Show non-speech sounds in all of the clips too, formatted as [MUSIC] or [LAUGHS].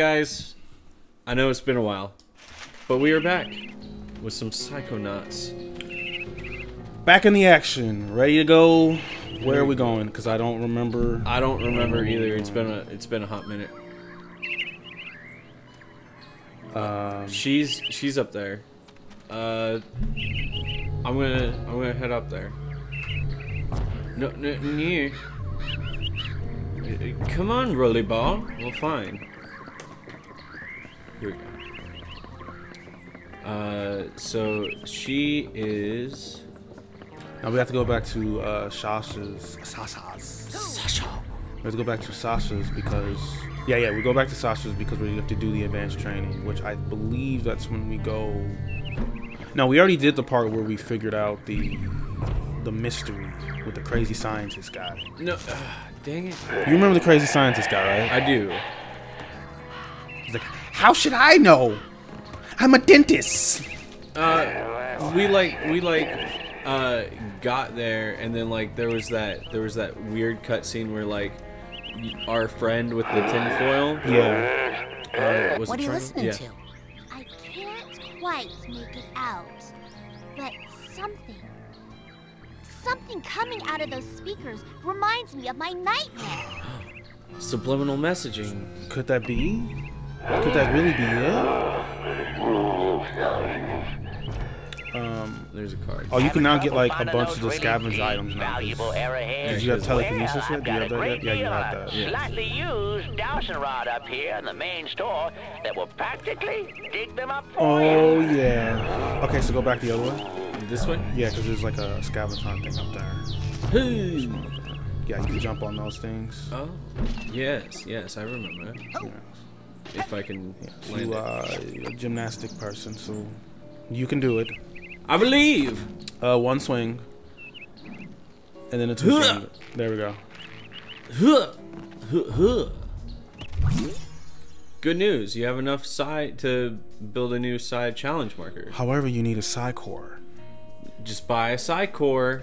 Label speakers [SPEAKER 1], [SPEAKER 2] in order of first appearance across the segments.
[SPEAKER 1] Guys, I know it's been a while, but we are back with some Psychonauts.
[SPEAKER 2] Back in the action, ready to go. Where are we going? Because I don't remember.
[SPEAKER 1] I don't remember either. It's been a it's been a hot minute.
[SPEAKER 2] Um,
[SPEAKER 1] She's she's up there. Uh, I'm gonna I'm gonna head up there. No no no. Uh, Come on, Rollerball. Well, fine. Here we go. Uh, so she is.
[SPEAKER 2] now we have to go back to uh, Sasha's. Sasha's. Sasha. We have to go back to Sasha's because. Yeah, yeah, we go back to Sasha's because we have to do the advanced training, which I believe that's when we go. No, we already did the part where we figured out the the mystery with the crazy scientist guy.
[SPEAKER 1] No, uh, dang it.
[SPEAKER 2] You remember the crazy scientist guy, right?
[SPEAKER 1] I do.
[SPEAKER 2] He's like, how should I know? I'm a dentist.
[SPEAKER 1] Uh, we like we like uh got there and then like there was that there was that weird cutscene where like our friend with the tinfoil
[SPEAKER 2] Yeah.
[SPEAKER 1] uh, was
[SPEAKER 3] What are you
[SPEAKER 1] Triangle?
[SPEAKER 3] listening
[SPEAKER 1] yeah.
[SPEAKER 3] to?
[SPEAKER 4] I can't quite make it out, but something. Something coming out of those speakers reminds me of my nightmare. [GASPS]
[SPEAKER 1] Subliminal messaging.
[SPEAKER 2] Could that be? Could that really be it? Um.
[SPEAKER 1] There's a card.
[SPEAKER 2] Oh, you can now get like a bunch of the
[SPEAKER 5] really
[SPEAKER 2] scavenge items now. Did you have telekinesis
[SPEAKER 5] Well,
[SPEAKER 2] yet? Do you
[SPEAKER 5] I've
[SPEAKER 2] have
[SPEAKER 5] got a
[SPEAKER 2] that yet? Yeah, you have that.
[SPEAKER 1] Yeah.
[SPEAKER 5] Slightly used dowsing rod up here in the main store that will practically dig them up
[SPEAKER 2] Oh yeah. Okay, so go back the other way.
[SPEAKER 1] This way.
[SPEAKER 2] Yeah, because there's like a scavenge hunt thing up there.
[SPEAKER 1] Hey.
[SPEAKER 2] Yeah, you can jump on those things.
[SPEAKER 1] Oh, yes, yes, I remember.
[SPEAKER 2] Yeah.
[SPEAKER 1] If I can land
[SPEAKER 2] You
[SPEAKER 1] it.
[SPEAKER 2] uh, a gymnastic person, so you can do it.
[SPEAKER 1] I believe.
[SPEAKER 2] Uh, one swing, and then a two swing. There we go.
[SPEAKER 1] Huh. Huh, huh. Good news. You have enough side to build a new side challenge marker.
[SPEAKER 2] However, you need a psi core.
[SPEAKER 1] Just buy a side core.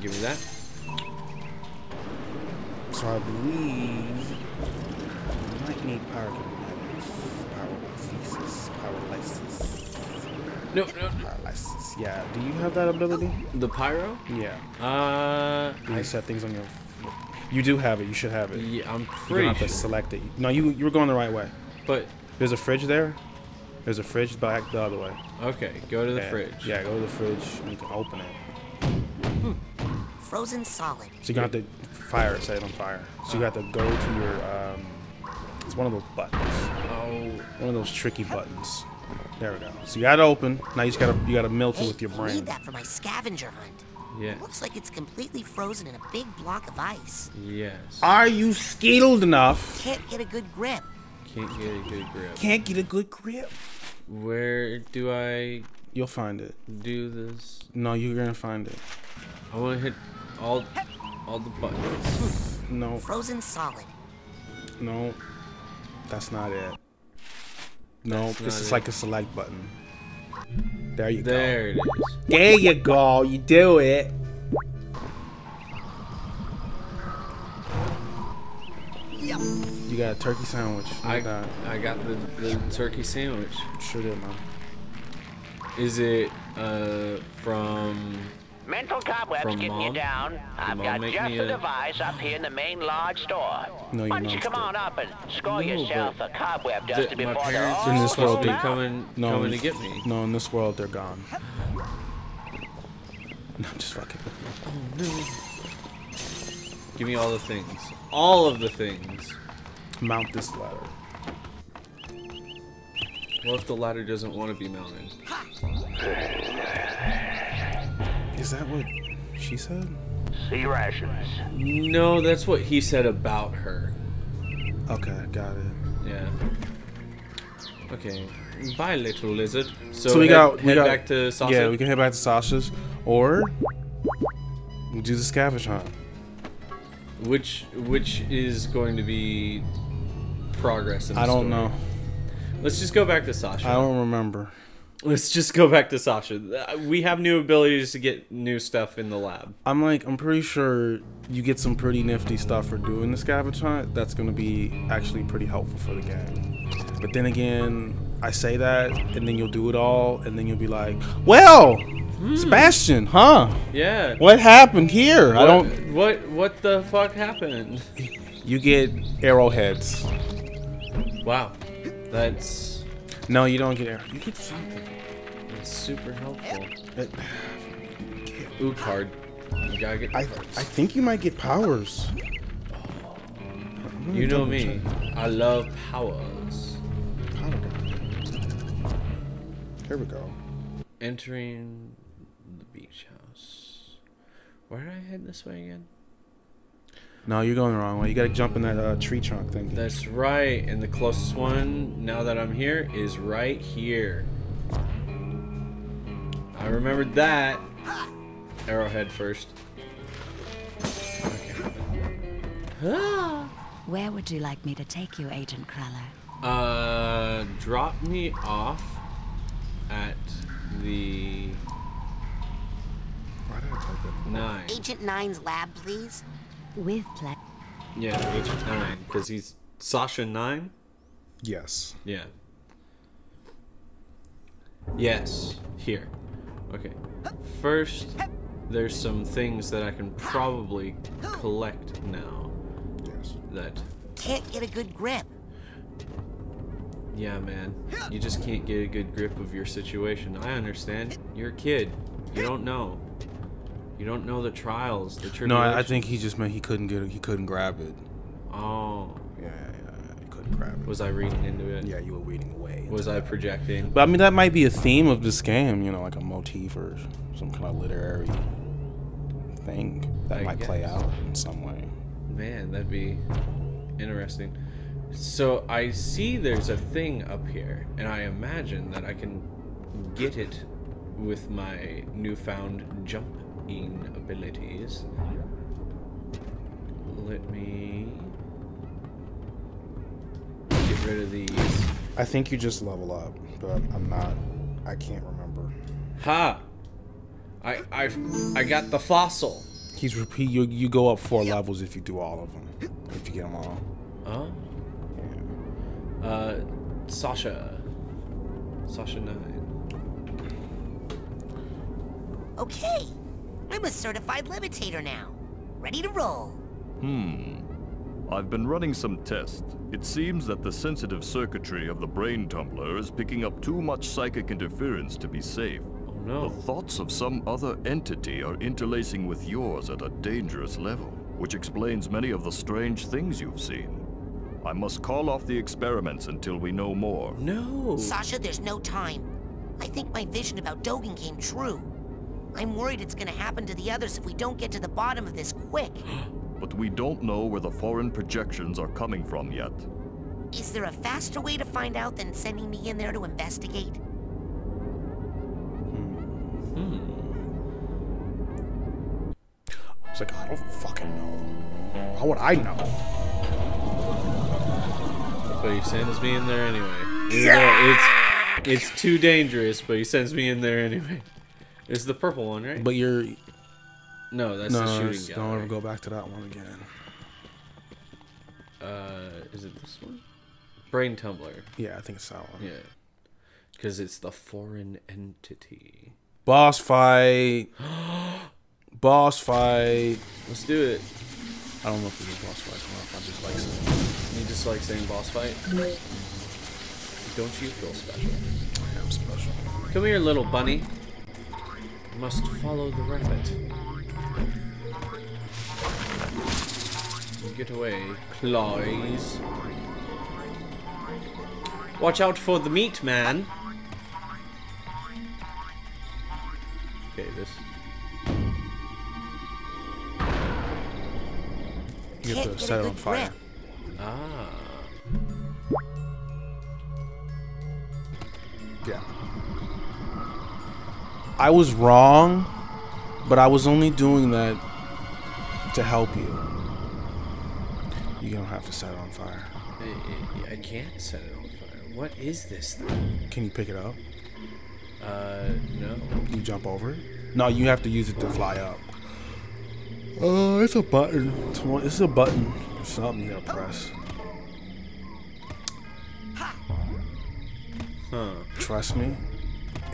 [SPEAKER 1] Give me that.
[SPEAKER 2] So I believe you might need power kinetics, power thesis, paralysis,
[SPEAKER 1] No, no, no.
[SPEAKER 2] paralysis. Yeah. Do you have that ability?
[SPEAKER 1] The pyro?
[SPEAKER 2] Yeah.
[SPEAKER 1] Uh,
[SPEAKER 2] You
[SPEAKER 1] I,
[SPEAKER 2] set things on your. You do have it. You should have it.
[SPEAKER 1] Yeah, I'm pretty
[SPEAKER 2] have to
[SPEAKER 1] sure.
[SPEAKER 2] select it. No, you you were going the right way.
[SPEAKER 1] But
[SPEAKER 2] There's a fridge there. There's a fridge back the other way.
[SPEAKER 1] okay, go to the
[SPEAKER 2] yeah.
[SPEAKER 1] fridge.
[SPEAKER 2] Yeah, go to the fridge and you can open it.
[SPEAKER 3] Frozen solid.
[SPEAKER 2] So you got to fire it, set it on fire. So you got to go to your um. It's one of those buttons.
[SPEAKER 1] Oh,
[SPEAKER 2] One of those tricky buttons. There we go. So you got to open. Now you just gotta you gotta melt it with your brain.
[SPEAKER 3] I need that for my scavenger hunt.
[SPEAKER 1] yeah.
[SPEAKER 3] Looks like it's completely frozen in a big block of ice.
[SPEAKER 1] Yes.
[SPEAKER 2] Are you skilled enough?
[SPEAKER 3] Can't get a good grip.
[SPEAKER 1] Can't get a good grip.
[SPEAKER 2] Can't get a good grip.
[SPEAKER 1] Where do I
[SPEAKER 2] You'll find it.
[SPEAKER 1] do this?
[SPEAKER 2] No, you're gonna find it.
[SPEAKER 1] I want to hit all all the buttons.
[SPEAKER 2] No,
[SPEAKER 3] Frozen solid.
[SPEAKER 2] no, that's not it. No,
[SPEAKER 1] That's
[SPEAKER 2] it's just
[SPEAKER 1] it.
[SPEAKER 2] like a select button. There you go.
[SPEAKER 1] There it is.
[SPEAKER 2] go. There you go. You do it. You got a turkey sandwich. Look
[SPEAKER 1] I
[SPEAKER 2] at.
[SPEAKER 1] I got the, the turkey sandwich.
[SPEAKER 2] Sure did, man.
[SPEAKER 1] Is it uh from?
[SPEAKER 5] Mental cobwebs
[SPEAKER 1] From
[SPEAKER 5] getting you down. I've got just the
[SPEAKER 1] a-
[SPEAKER 5] device up here in the main large store.
[SPEAKER 2] No, your
[SPEAKER 5] Why don't you come
[SPEAKER 2] did.
[SPEAKER 5] on up and score
[SPEAKER 1] No,
[SPEAKER 5] yourself a cobweb
[SPEAKER 1] The-
[SPEAKER 5] duster
[SPEAKER 1] my
[SPEAKER 5] before they're
[SPEAKER 1] parents
[SPEAKER 5] all
[SPEAKER 2] In this world,
[SPEAKER 1] to be
[SPEAKER 2] they-
[SPEAKER 1] coming
[SPEAKER 2] No,
[SPEAKER 1] coming to get me.
[SPEAKER 2] No, in this world they're gone. [LAUGHS] No, I'm just fucking.
[SPEAKER 1] Give me all the things. All of the things.
[SPEAKER 2] Mount this ladder.
[SPEAKER 1] What if the ladder doesn't want to be mounted?
[SPEAKER 2] Is that what she said?
[SPEAKER 5] sea rations.
[SPEAKER 1] No, that's what he said about her.
[SPEAKER 2] Okay, got it.
[SPEAKER 1] Yeah. Okay. Bye, little lizard. So,
[SPEAKER 2] So we
[SPEAKER 1] head,
[SPEAKER 2] got we
[SPEAKER 1] head
[SPEAKER 2] got
[SPEAKER 1] back to Sasha.
[SPEAKER 2] Yeah, we can head back to Sasha's, or we do the scavenge hunt.
[SPEAKER 1] Which which is going to be progress in the
[SPEAKER 2] I don't
[SPEAKER 1] story?
[SPEAKER 2] know.
[SPEAKER 1] Let's just go back to Sasha.
[SPEAKER 2] I don't remember.
[SPEAKER 1] Let's just go back to Sasha. We have new abilities to get new stuff in the lab.
[SPEAKER 2] I'm like, I'm pretty sure you get some pretty nifty stuff for doing the scavenge hunt. That's gonna be actually pretty helpful for the game. But then again, I say that, and then you'll do it all, and then you'll be like, well, hmm. Sebastian, huh?
[SPEAKER 1] Yeah.
[SPEAKER 2] What happened here? I don't.
[SPEAKER 1] What what the fuck happened?
[SPEAKER 2] You get arrowheads.
[SPEAKER 1] Wow, that's
[SPEAKER 2] No, you don't get arrow. You get something.
[SPEAKER 1] that's super helpful.
[SPEAKER 2] It-
[SPEAKER 1] Ooh, card. You gotta get.
[SPEAKER 2] I,
[SPEAKER 1] cards.
[SPEAKER 2] I think you might get powers. Oh.
[SPEAKER 1] you know me. I love powers.
[SPEAKER 2] Power guy. Here we go.
[SPEAKER 1] Entering the beach house. Where did I head this way again?
[SPEAKER 2] No, you're going the wrong way. You gotta jump in that uh, tree trunk thing.
[SPEAKER 1] That's right, and the closest one, now that I'm here, is right here. I remembered that. Arrowhead first. [GASPS]
[SPEAKER 6] Where would you like me to take you, Agent Kreller?
[SPEAKER 1] Uh, drop me off at the
[SPEAKER 2] Why did I type it?
[SPEAKER 1] nine.
[SPEAKER 3] Agent Nein's lab, please.
[SPEAKER 6] With pleasure.
[SPEAKER 1] Yeah, Agent Nein, because he's Sasha Nein.
[SPEAKER 2] Yes.
[SPEAKER 1] Yeah. Yes, here. Okay. First, there's some things that I can probably collect now.
[SPEAKER 2] Yes.
[SPEAKER 1] That,
[SPEAKER 3] Can't get a good grip.
[SPEAKER 1] yeah, man, you just can't get a good grip of your situation. I understand. You're a kid. You don't know. You don't know the trials, the
[SPEAKER 2] No. I, I think he just meant he couldn't get it. He couldn't grab it.
[SPEAKER 1] Oh,
[SPEAKER 2] Yeah, yeah, yeah. He couldn't grab it.
[SPEAKER 1] was I reading into it?
[SPEAKER 2] yeah, you were reading away.
[SPEAKER 1] Was I projecting?
[SPEAKER 2] But I mean, that might be a theme of this game. You know, like a motif or some kind of literary thing that
[SPEAKER 1] I
[SPEAKER 2] might play out in some way.
[SPEAKER 1] Man, that'd be interesting. So I see there's a thing up here, and I imagine that I can get it with my newfound jumping abilities. Let me get rid of these.
[SPEAKER 2] I think you just level up, but I'm not. I can't remember.
[SPEAKER 1] Ha! I I I got the fossil.
[SPEAKER 2] He's repeat. You you go up four levels if you do all of them. If you get them all.
[SPEAKER 1] Oh. Uh, Sasha. Sasha Nein.
[SPEAKER 3] Okay. I'm a certified levitator now. Ready to roll.
[SPEAKER 7] Hmm. I've been running some tests. It seems that the sensitive circuitry of the brain tumbler is picking up too much psychic interference to be safe.
[SPEAKER 1] Oh no.
[SPEAKER 7] The thoughts of some other entity are interlacing with yours at a dangerous level, which explains many of the strange things you've seen. I must call off the experiments until we know more.
[SPEAKER 1] No.
[SPEAKER 3] Sasha, there's no time. I think my vision about Dogen came true. I'm worried it's gonna happen to the others if we don't get to the bottom of this quick. [GASPS]
[SPEAKER 7] But we don't know where the foreign projections are coming from yet.
[SPEAKER 3] Is there a faster way to find out than sending me in there to investigate? Hmm. Hmm.
[SPEAKER 2] It's like I don't fucking know. How would I know?
[SPEAKER 1] But he sends me in there anyway. Even though it's it's too dangerous, but he sends me in there anyway. It's the purple one, right?
[SPEAKER 2] But you're
[SPEAKER 1] no, that's
[SPEAKER 2] no.
[SPEAKER 1] the shooting guy.
[SPEAKER 2] Don't
[SPEAKER 1] shooting
[SPEAKER 2] ever go back to that one again.
[SPEAKER 1] Uh, is it this one? Brain tumbler.
[SPEAKER 2] Yeah, I think it's that one.
[SPEAKER 1] Yeah. Because it's the foreign entity.
[SPEAKER 2] Boss fight. [GASPS] boss fight.
[SPEAKER 1] Let's do it.
[SPEAKER 2] I don't know if it's a boss fight or not. I just like saying
[SPEAKER 1] You just like saying boss fight? Don't you feel special?
[SPEAKER 2] I am special.
[SPEAKER 1] Come here, little bunny. You must follow the rabbit. Get away, claws. Watch out for the meat, man. Okay, this.
[SPEAKER 2] You have to set it on fire.
[SPEAKER 3] grip.
[SPEAKER 1] Ah.
[SPEAKER 2] Yeah. I was wrong, but I was only doing that to help you. You don't have to set it on fire.
[SPEAKER 1] I, I- I can't set it on fire. What is this thing?
[SPEAKER 2] Can you pick it up?
[SPEAKER 1] Uh, no.
[SPEAKER 2] You jump over it? No, you have to use it to fly up. Oh, it's a button. It's, a button. It's Something you gotta press.
[SPEAKER 1] Huh.
[SPEAKER 2] Trust me,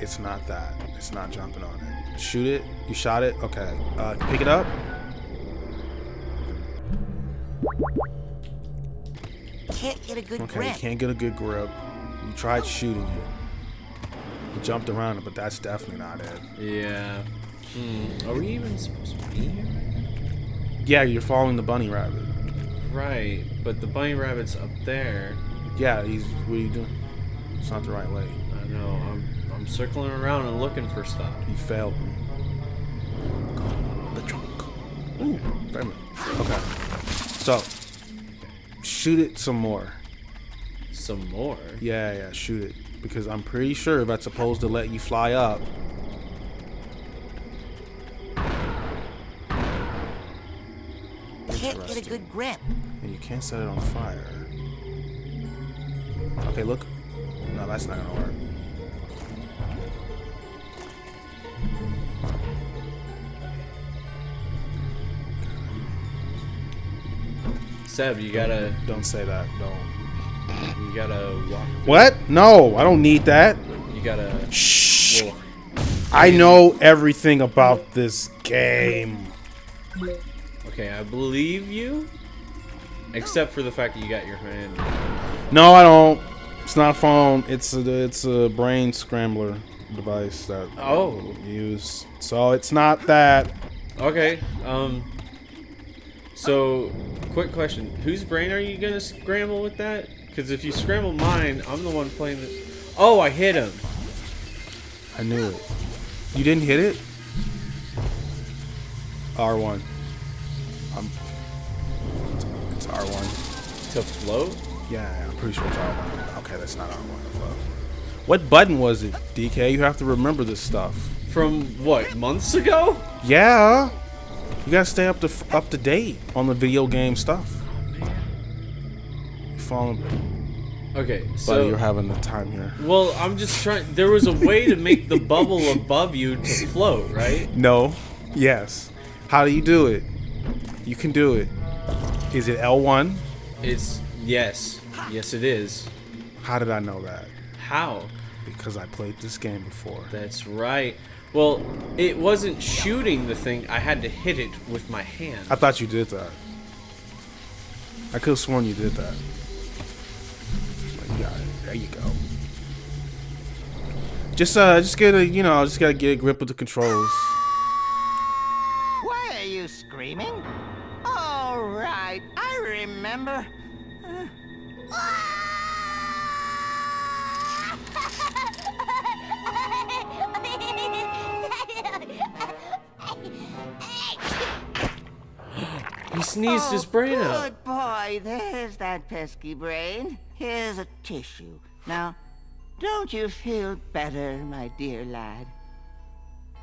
[SPEAKER 2] it's not that. It's not jumping on it. Shoot it. You shot it. Okay. Uh, pick it up.
[SPEAKER 3] Can't get a good
[SPEAKER 2] Okay.
[SPEAKER 3] grip.
[SPEAKER 2] You can't get a good grip. You tried shooting it. You jumped around it, but that's definitely not it.
[SPEAKER 1] Yeah. Hmm. Are we even supposed to be here?
[SPEAKER 2] Yeah, you're following the bunny rabbit.
[SPEAKER 1] Right, but the bunny rabbit's up there.
[SPEAKER 2] Yeah, he's. What are you doing? It's not the right way.
[SPEAKER 1] I know. I'm I'm circling around and looking for stuff.
[SPEAKER 2] You failed me. The trunk. Ooh, wait a minute. Okay. So, shoot it some more.
[SPEAKER 1] Some more.
[SPEAKER 2] Yeah, yeah, shoot it. Because I'm pretty sure that's supposed to let you fly up.
[SPEAKER 3] Can't get a good grip.
[SPEAKER 2] And you can't set it on fire. Okay, look. No, that's not gonna work.
[SPEAKER 1] Seb, you gotta
[SPEAKER 2] Don't say that. Don't.
[SPEAKER 1] you gotta walk.
[SPEAKER 2] What? No, I don't need that.
[SPEAKER 1] You gotta.
[SPEAKER 2] Shh.
[SPEAKER 1] Well,
[SPEAKER 2] I know everything about this game.
[SPEAKER 1] okay, I believe you. Except for the fact that you got your hand.
[SPEAKER 2] No, I don't. It's not a phone. It's a it's a brain scrambler device that
[SPEAKER 1] Oh.
[SPEAKER 2] I use. So it's not that.
[SPEAKER 1] Okay. Um. So, quick question: Whose brain are you gonna scramble with that? Because if you scramble mine, I'm the one playing this. Oh, I hit him.
[SPEAKER 2] I knew it. You didn't hit it. R one. I'm. It's, it's R one.
[SPEAKER 1] To float?
[SPEAKER 2] Yeah, I'm pretty sure it's R one. Okay, that's not R one. to float. What button was it, DK? You have to remember this stuff.
[SPEAKER 1] From what months ago?
[SPEAKER 2] Yeah. You gotta stay up to up to date on the video game stuff. You falling,
[SPEAKER 1] Okay, so
[SPEAKER 2] you're having the time here.
[SPEAKER 1] well, I'm just trying. There was a way to make the bubble above you to float, right? [LAUGHS]
[SPEAKER 2] No. Yes. How do you do it? You can do it. Is it L1?
[SPEAKER 1] It's yes, yes, it is.
[SPEAKER 2] How did I know that?
[SPEAKER 1] How?
[SPEAKER 2] Because I played this game before.
[SPEAKER 1] That's right. Well, it wasn't shooting the thing. I had to hit it with my hand.
[SPEAKER 2] I thought you did that. I could have sworn you did that. But you got it. There you go. Just uh, just get a, you know, just gotta get a grip of the controls.
[SPEAKER 8] Why are you screaming? All right, I remember.
[SPEAKER 1] He sneezed his oh, brain out.
[SPEAKER 8] Oh, Good boy, there's that pesky brain. Here's a tissue. Now, don't you feel better, my dear lad?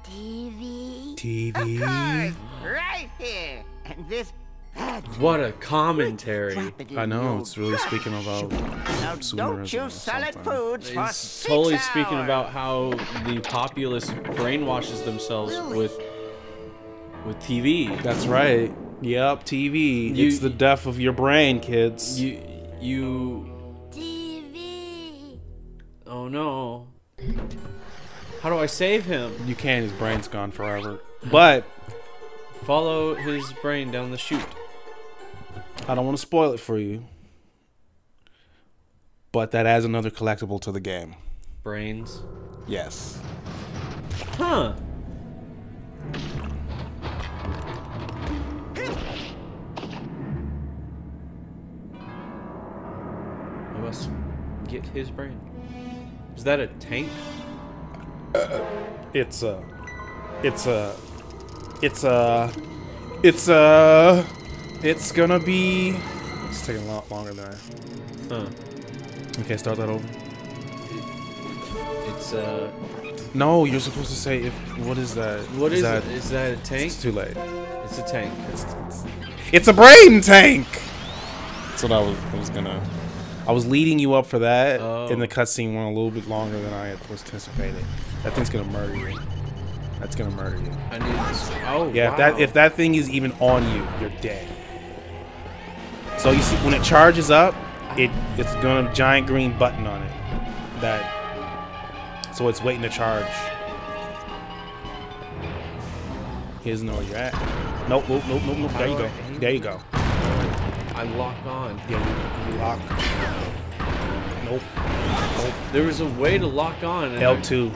[SPEAKER 4] TV.
[SPEAKER 2] TV.
[SPEAKER 8] Of Course, right here. And this bad
[SPEAKER 1] What a commentary.
[SPEAKER 8] drop it in
[SPEAKER 2] I know it's really speaking about
[SPEAKER 8] Now, don't you
[SPEAKER 2] or
[SPEAKER 8] solid
[SPEAKER 2] something.
[SPEAKER 8] foods for
[SPEAKER 1] It's
[SPEAKER 8] six
[SPEAKER 1] totally speaking about how the populace brainwashes themselves with with TV.
[SPEAKER 2] That's right. Yep, TV.
[SPEAKER 1] You-
[SPEAKER 2] it's the death of your brain, kids.
[SPEAKER 1] You you
[SPEAKER 4] TV.
[SPEAKER 1] oh no. How do I save him?
[SPEAKER 2] You can't. His brain's gone forever. But
[SPEAKER 1] Follow his brain down the chute.
[SPEAKER 2] I don't want to spoil it for you. But that adds another collectible to the game.
[SPEAKER 1] Brains.
[SPEAKER 2] Yes.
[SPEAKER 1] Huh. I must get his brain. Is that a tank?
[SPEAKER 2] It's a. It's a. It's a. It's a. It's gonna be. It's taking a lot longer than I.
[SPEAKER 1] Huh.
[SPEAKER 2] Okay, start that over.
[SPEAKER 1] It's uh.
[SPEAKER 2] No, you're supposed to say if. What is that?
[SPEAKER 1] What is,
[SPEAKER 2] that?
[SPEAKER 1] it? Is that a tank?
[SPEAKER 2] It's too late.
[SPEAKER 1] It's a tank.
[SPEAKER 2] It's, it's, it's a brain tank. That's what I was. I was gonna. I was leading you up for that,
[SPEAKER 1] Oh.
[SPEAKER 2] and the oh. cutscene went a little bit longer than I had anticipated. That thing's gonna murder you. That's gonna murder you.
[SPEAKER 1] I need this. Oh,
[SPEAKER 2] Yeah,
[SPEAKER 1] wow.
[SPEAKER 2] if that if that thing is even on you, you're dead. So you see, when it charges up, it it's gonna giant green button on it. That so it's waiting to charge. He doesn't know where you're at. Nope, nope, nope, nope, nope. There you go. There you go.
[SPEAKER 1] I lock on.
[SPEAKER 2] Yeah, you, you lock. Nope. Nope.
[SPEAKER 1] There was a way to lock on.
[SPEAKER 2] L2,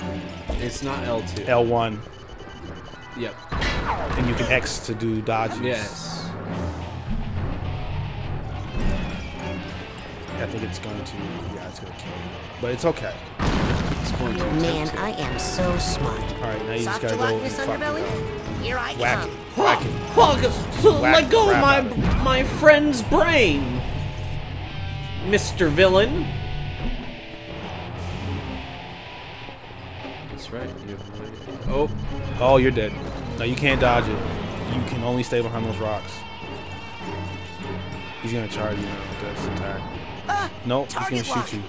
[SPEAKER 1] I- it's not L2.
[SPEAKER 2] L1,
[SPEAKER 1] Yep.
[SPEAKER 2] and you can X to do dodges.
[SPEAKER 1] Yes.
[SPEAKER 2] I think it's going to. Yeah, it's gonna kill you. But it's okay.
[SPEAKER 1] It's going to
[SPEAKER 3] Man, I am so smart.
[SPEAKER 2] All right, now you just gotta go
[SPEAKER 3] gelatinous
[SPEAKER 2] and fuck it
[SPEAKER 3] underbelly?
[SPEAKER 2] up.
[SPEAKER 3] Here I
[SPEAKER 2] Whack
[SPEAKER 3] come.
[SPEAKER 2] it. Whack it. [LAUGHS]
[SPEAKER 1] Hog,
[SPEAKER 2] whack
[SPEAKER 1] let go of my
[SPEAKER 2] crap out of
[SPEAKER 1] my friend's brain, Mr. Villain. That's right. You have no idea. Oh,
[SPEAKER 2] Oh, you're dead. No, you can't dodge it. You can only stay behind those rocks. He's gonna charge you now with this attack.
[SPEAKER 3] Ah,
[SPEAKER 2] Nope, he's gonna
[SPEAKER 3] target
[SPEAKER 2] shoot
[SPEAKER 3] lock.
[SPEAKER 2] you.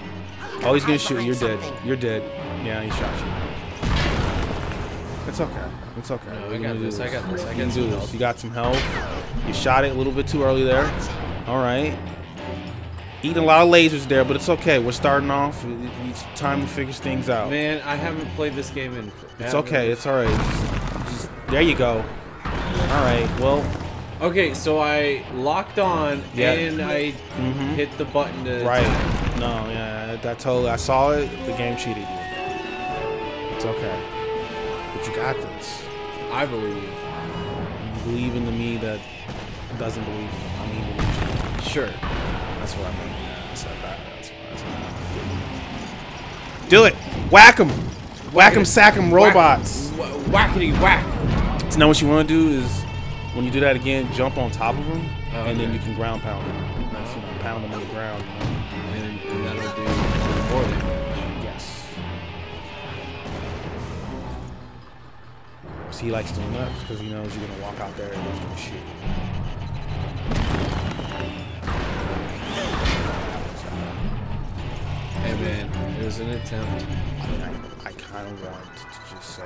[SPEAKER 2] Oh, he's gonna shoot you. You're
[SPEAKER 3] behind
[SPEAKER 2] dead. You're dead. Yeah, he shot you. It's okay. It's okay.
[SPEAKER 1] No, I got
[SPEAKER 2] do
[SPEAKER 1] this, I got this, I
[SPEAKER 2] You
[SPEAKER 1] got
[SPEAKER 2] can
[SPEAKER 1] some
[SPEAKER 2] do this.
[SPEAKER 1] health.
[SPEAKER 2] You got some health. You shot it a little bit too early there. All right. Eating a lot of lasers there, but it's okay. We're starting off. It's time to figure things out.
[SPEAKER 1] man, I haven't played this game in.
[SPEAKER 2] It's okay. It's all right. Just- just- there you go. All right. Well,
[SPEAKER 1] Okay, so I locked on
[SPEAKER 2] Yeah.
[SPEAKER 1] and I
[SPEAKER 2] Mhm.
[SPEAKER 1] hit the button to
[SPEAKER 2] right.
[SPEAKER 1] attack.
[SPEAKER 2] No, yeah. That totally. I saw it. The game cheated you. It's okay. You got this.
[SPEAKER 1] I believe.
[SPEAKER 2] You believe in the me that doesn't believe in. I mean, believes in you.
[SPEAKER 1] Sure.
[SPEAKER 2] That's what I mean. Yeah, I said that. That's what I said. Do it. Whack them. Whack them, sack them, robots.
[SPEAKER 1] Wha- whackety whack.
[SPEAKER 2] So now what you want to do is, when you do that again, jump on top of them,
[SPEAKER 1] Oh,
[SPEAKER 2] and then you can ground pound them. That's, you know, pound them on the ground. You know?
[SPEAKER 1] And, and that'll do more damage.
[SPEAKER 2] So he likes doing that because he knows you're gonna walk out there and he's gonna shoot.
[SPEAKER 1] Hey man, it was an attempt.
[SPEAKER 2] I mean, I, I kind of want to just say,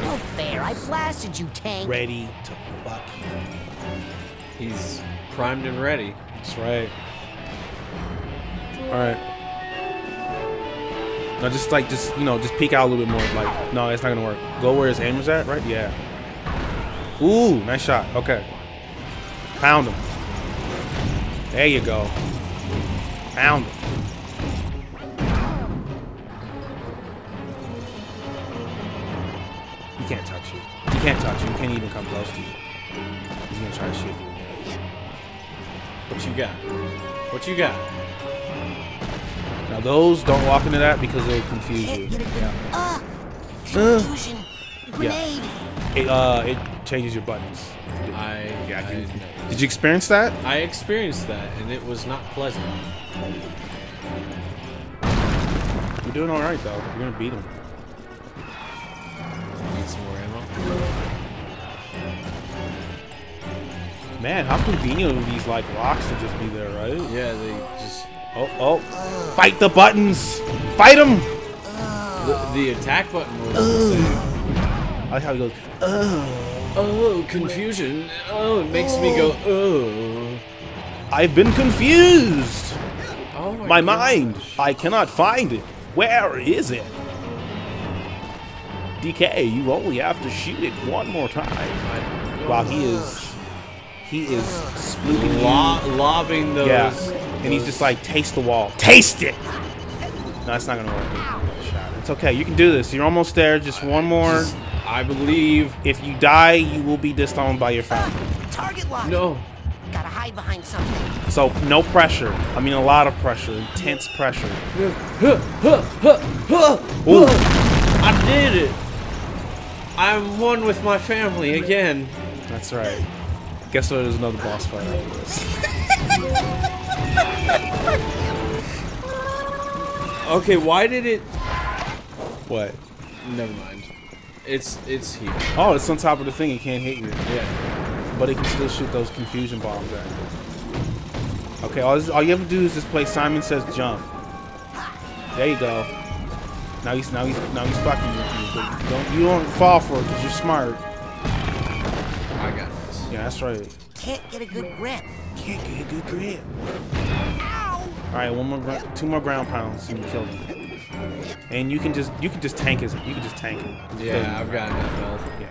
[SPEAKER 3] No fair. I blasted you, Tank.
[SPEAKER 2] ready to fuck you.
[SPEAKER 1] He's primed and ready.
[SPEAKER 2] That's right. All right. Now just like just you know just peek out a little bit more. Like no, it's not gonna work. Go where his aim was at, right? Yeah. Ooh, nice shot. Okay. Pound him. There you go. Pound him. He can't touch you. He can't touch you. He can't even come close to you. He's gonna try to shoot you.
[SPEAKER 1] What you got? What you got?
[SPEAKER 2] Now those don't walk into that because they'll confuse you.
[SPEAKER 3] Ah,
[SPEAKER 2] Uh,
[SPEAKER 3] confusion. Grenade.
[SPEAKER 2] it uh it changes your buttons.
[SPEAKER 1] I,
[SPEAKER 2] Yeah,
[SPEAKER 1] I,
[SPEAKER 2] you- Did you experience that?
[SPEAKER 1] I experienced that and it was not pleasant.
[SPEAKER 2] You're doing all right though. You're gonna beat him.
[SPEAKER 1] Need some more ammo.
[SPEAKER 2] Man, how convenient of these like rocks to just be there, right?
[SPEAKER 1] Yeah, they just
[SPEAKER 2] Oh, oh! Fight the buttons! Fight them!
[SPEAKER 1] the, the attack button was the same.
[SPEAKER 2] I like how he goes.
[SPEAKER 1] Oh, confusion. Oh, it makes me go. Oh.
[SPEAKER 2] I've been confused.
[SPEAKER 1] Oh
[SPEAKER 2] My
[SPEAKER 1] my,
[SPEAKER 2] mind. I cannot find it. Where is it? DK, you only have to shoot it one more time. While he is, he is splooting.
[SPEAKER 1] Lo- lobbing those.
[SPEAKER 2] Yeah, and he's just like, taste the wall. Taste it! No, it's not gonna work. It's okay, you can do this. You're almost there. Just one more.
[SPEAKER 1] Just- I believe.
[SPEAKER 2] If you die, you will be disowned by your family.
[SPEAKER 3] Target lock.
[SPEAKER 1] No.
[SPEAKER 3] Gotta hide behind something.
[SPEAKER 2] So, no pressure. I mean, a lot of pressure. Intense pressure. Ooh.
[SPEAKER 1] I did it. I'm one with my family again.
[SPEAKER 2] That's right. Guess what? There's another boss fight after this.
[SPEAKER 1] Okay, why did it?
[SPEAKER 2] What?
[SPEAKER 1] Never mind. It's it's here.
[SPEAKER 2] Oh, it's on top of the thing. It can't hit you.
[SPEAKER 1] Yeah.
[SPEAKER 2] But it can still shoot those confusion bombs at you. Okay, all, this, all you have to do is just play Simon Says Jump. There you go. Now he's now he's now he's fucking with you. But don't you don't fall for it because you're smart.
[SPEAKER 1] I got this.
[SPEAKER 2] Yeah, that's right.
[SPEAKER 3] Can't get a good grip.
[SPEAKER 2] Can't get a good grip. All right, one more, two more ground pounds, and you kill him. And you can just you can just tank his. You can just tank him.
[SPEAKER 1] Yeah, I've got enough health.
[SPEAKER 2] Yeah.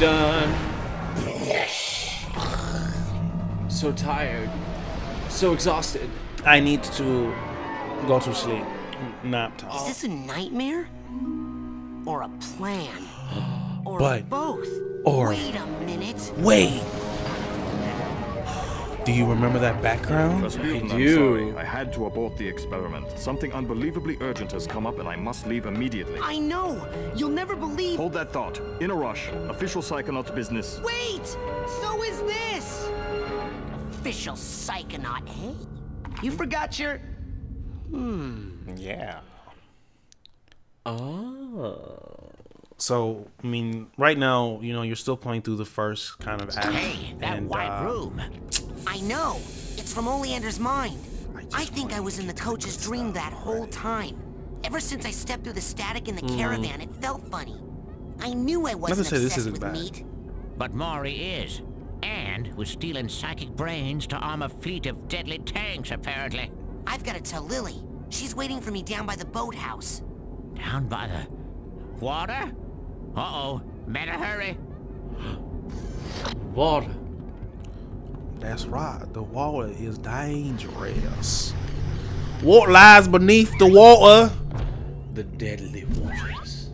[SPEAKER 1] Done. So tired. So exhausted.
[SPEAKER 2] I need to go to sleep. Nap time.
[SPEAKER 3] Is this a nightmare? Or a plan? [GASPS] Or
[SPEAKER 2] But-
[SPEAKER 3] both?
[SPEAKER 2] or-
[SPEAKER 3] Wait a minute.
[SPEAKER 2] Wait. Do you remember that background?
[SPEAKER 7] Razputin, I'm
[SPEAKER 1] do.
[SPEAKER 7] sorry. I had to abort the experiment. Something unbelievably urgent has come up and I must leave immediately.
[SPEAKER 3] I know. You'll never believe.
[SPEAKER 7] Hold that thought. In a rush. Official Psychonauts business.
[SPEAKER 3] Wait! So is this! Official psychonaut, hey? You forgot your. Hmm.
[SPEAKER 2] Yeah.
[SPEAKER 1] Oh.
[SPEAKER 2] So, I mean, right now, you know, you're still playing through the first kind of act.
[SPEAKER 5] Hey, that
[SPEAKER 2] and,
[SPEAKER 5] white
[SPEAKER 2] uh,
[SPEAKER 5] room.
[SPEAKER 3] I know. It's from Oleander's mind. I think I was in the coach's dream that whole time. Ever since I stepped through the static in the caravan, it felt funny. I knew I wasn't
[SPEAKER 2] say this
[SPEAKER 3] obsessed
[SPEAKER 2] isn't
[SPEAKER 3] with
[SPEAKER 2] bad.
[SPEAKER 3] meat.
[SPEAKER 5] But Maury is. And was stealing psychic brains to arm a fleet of deadly tanks, apparently.
[SPEAKER 3] I've got to tell Lili. She's waiting for me down by the boathouse.
[SPEAKER 5] Down by the water? Uh-oh. Better hurry. [GASPS]
[SPEAKER 1] Water.
[SPEAKER 2] That's right. The water is dangerous. What lies beneath the water?
[SPEAKER 1] The deadly waters.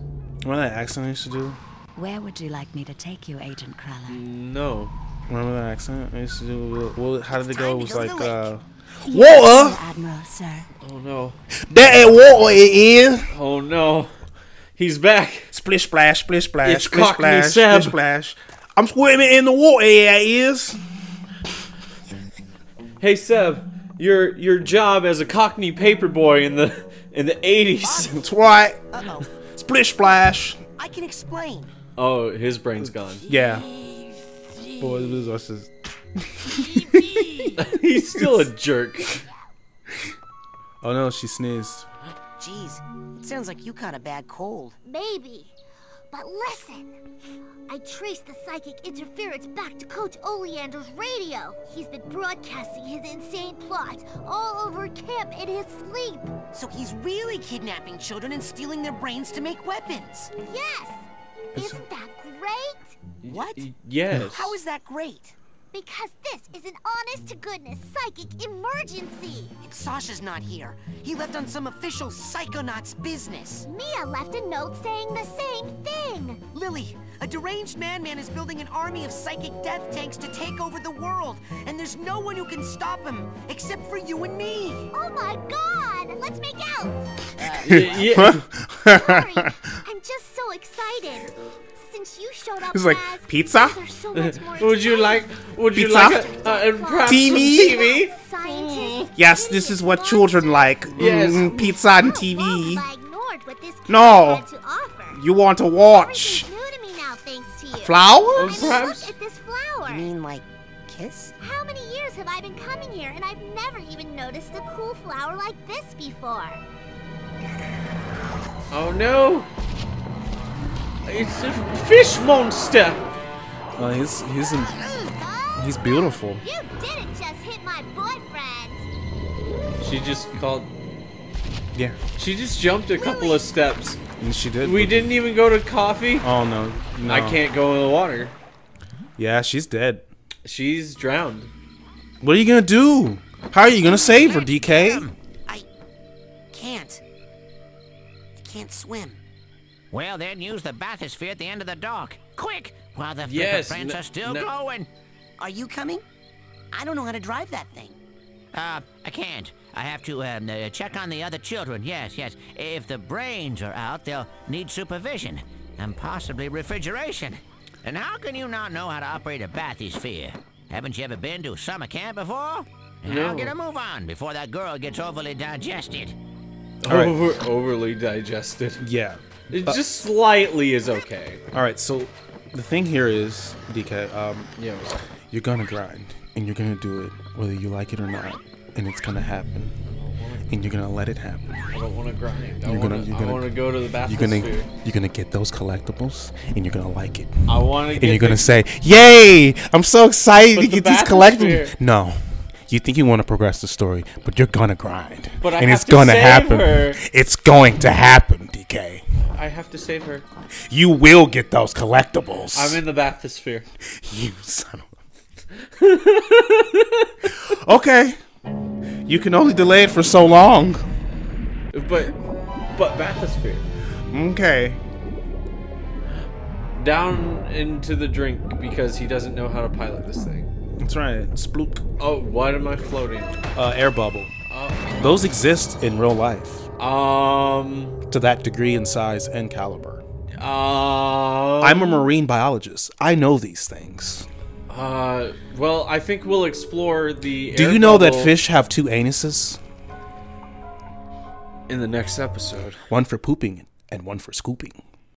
[SPEAKER 2] Remember that accent I used to do?
[SPEAKER 6] Where would you like me to take you, Agent Cruller?
[SPEAKER 1] No.
[SPEAKER 2] Remember that accent I used to do? Well, how did it go? It was
[SPEAKER 3] time
[SPEAKER 2] like, uh,
[SPEAKER 6] Yes,
[SPEAKER 2] water.
[SPEAKER 6] Admiral, sir.
[SPEAKER 1] Oh no.
[SPEAKER 2] That ain't water it is.
[SPEAKER 1] Oh no. He's back.
[SPEAKER 2] Splish splash, splish splash,
[SPEAKER 1] It's
[SPEAKER 2] splish
[SPEAKER 1] Cockney
[SPEAKER 2] splash,
[SPEAKER 1] Seb.
[SPEAKER 2] splish splash. I'm swimming in the water. Yeah, it is.
[SPEAKER 1] Hey Seb, your your job as a Cockney paperboy in the in the 80s. [LAUGHS]
[SPEAKER 2] That's right.
[SPEAKER 3] Uh-oh.
[SPEAKER 2] Splish splash.
[SPEAKER 3] I can explain.
[SPEAKER 1] Oh, his brain's gone.
[SPEAKER 2] Yeah. Boy, this was just.
[SPEAKER 1] He's still a jerk.
[SPEAKER 2] Oh no, she sneezed.
[SPEAKER 3] Jeez, it sounds like you caught a bad cold.
[SPEAKER 4] Maybe. But listen. I traced the psychic interference back to Coach Oleander's radio. He's been broadcasting his insane plot all over camp in his sleep.
[SPEAKER 3] So he's really kidnapping children and stealing their brains to make weapons.
[SPEAKER 4] Yes! Isn't that great?
[SPEAKER 3] What?
[SPEAKER 1] Yes.
[SPEAKER 3] How is that great?
[SPEAKER 4] Because this is an honest to goodness psychic emergency.
[SPEAKER 3] And Sasha's not here. He left on some official Psychonauts business.
[SPEAKER 4] Milla left a note saying the same thing.
[SPEAKER 3] Lili, a deranged madman is building an army of psychic death tanks to take over the world, and there's no one who can stop him except for you and me.
[SPEAKER 4] Oh my god! Let's make out!
[SPEAKER 1] Y- [LAUGHS] yeah.
[SPEAKER 4] Sorry, I'm just so excited. Since you showed up
[SPEAKER 2] He's like,
[SPEAKER 4] as,
[SPEAKER 2] "Pizza?
[SPEAKER 4] so [LAUGHS]
[SPEAKER 1] Would you like would you
[SPEAKER 2] Pizza?
[SPEAKER 1] like a, uh, perhaps
[SPEAKER 2] TV?
[SPEAKER 1] TV?
[SPEAKER 4] Scientists,
[SPEAKER 2] Yes, this is what children like.
[SPEAKER 1] Yes.
[SPEAKER 2] Mm, pizza and TV.
[SPEAKER 4] have I ignored what this
[SPEAKER 2] No.
[SPEAKER 4] had to offer?
[SPEAKER 2] You want to watch
[SPEAKER 4] Everything's new to me now, to you.
[SPEAKER 2] flowers?
[SPEAKER 1] Oh,
[SPEAKER 4] I
[SPEAKER 1] perhaps-
[SPEAKER 4] look at this flower.
[SPEAKER 3] You mean like kiss?
[SPEAKER 4] How many years have I been coming here and I've never even noticed a cool flower like this before?
[SPEAKER 1] Oh no. It's a fish monster.
[SPEAKER 2] Oh, he's he's in, he's beautiful.
[SPEAKER 4] You didn't just hit my boyfriend.
[SPEAKER 1] She just called
[SPEAKER 2] Yeah,
[SPEAKER 1] she just jumped a couple of steps.
[SPEAKER 2] and she did.
[SPEAKER 1] We didn't even go to coffee.
[SPEAKER 2] Oh no, no.
[SPEAKER 1] I can't go in the water.
[SPEAKER 2] Yeah, she's dead.
[SPEAKER 1] She's drowned.
[SPEAKER 2] What are you gonna do? How are you gonna save her, DK?
[SPEAKER 3] I can't. I can't swim.
[SPEAKER 5] Well, then use the bathysphere at the end of the dock. Quick! While the
[SPEAKER 1] Yes,
[SPEAKER 5] fingerprints are still
[SPEAKER 1] n-
[SPEAKER 5] glowing.
[SPEAKER 3] Are you coming? I don't know how to drive that thing.
[SPEAKER 5] Uh, I can't. I have to um, uh, check on the other children. Yes, yes. If the brains are out, they'll need supervision and possibly refrigeration. And how can you not know how to operate a bathysphere? Haven't you ever been to summer camp before? No. Now
[SPEAKER 1] No.
[SPEAKER 5] get a move on before that girl gets overly digested.
[SPEAKER 2] All right.
[SPEAKER 1] Over overly digested.
[SPEAKER 2] Yeah.
[SPEAKER 1] It just slightly is okay.
[SPEAKER 2] All right. So the thing here is, DK, um,
[SPEAKER 1] Yeah.
[SPEAKER 2] you're gonna grind, and you're gonna do it whether you like it or not, and it's gonna happen. and you're gonna let it happen.
[SPEAKER 1] I don't want to grind. I
[SPEAKER 2] You're
[SPEAKER 1] want
[SPEAKER 2] gonna, you're
[SPEAKER 1] I
[SPEAKER 2] gonna,
[SPEAKER 1] want to go to the bathroom.
[SPEAKER 2] You're gonna, you're gonna get those collectibles, and you're gonna like it.
[SPEAKER 1] I want to
[SPEAKER 2] And you're gonna say, "Yay! I'm so excited to
[SPEAKER 1] the
[SPEAKER 2] get these collectibles." No, you think you want to progress the story, but you're gonna grind,
[SPEAKER 1] But I
[SPEAKER 2] and it's
[SPEAKER 1] to
[SPEAKER 2] gonna happen.
[SPEAKER 1] her.
[SPEAKER 2] It's going to happen, DK.
[SPEAKER 1] I have to save her.
[SPEAKER 2] You will get those collectibles.
[SPEAKER 1] I'm in the bathysphere. [LAUGHS]
[SPEAKER 2] You son of a. okay. You can only delay it for so long.
[SPEAKER 1] But, but bathysphere.
[SPEAKER 2] Okay.
[SPEAKER 1] Down into the drink because he doesn't know how to pilot this thing.
[SPEAKER 2] That's right. Splook.
[SPEAKER 1] Oh, what am I floating?
[SPEAKER 2] Uh, air bubble.
[SPEAKER 1] Uh,
[SPEAKER 2] Those exist in real life
[SPEAKER 1] um.
[SPEAKER 2] To that degree in size and caliber.
[SPEAKER 1] Um.
[SPEAKER 2] I'm a marine biologist. I know these things.
[SPEAKER 1] Uh. Well, I think we'll explore the.
[SPEAKER 2] Do you know that fish have two anuses?
[SPEAKER 1] In the next episode.
[SPEAKER 2] One for pooping and one for scooping.